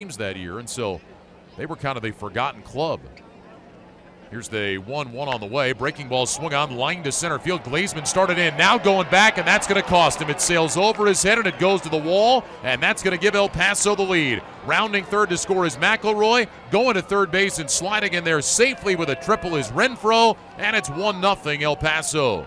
games that year, and so they were kind of a forgotten club. Here's the 1 1 on the way. Breaking ball swung on, line to center field. Glazeman started in, now going back, and that's going to cost him. It sails over his head and it goes to the wall, and that's going to give El Paso the lead. Rounding third to score is McElroy. Going to third base and sliding in there safely with a triple is Renfroe, and it's 1 0 El Paso.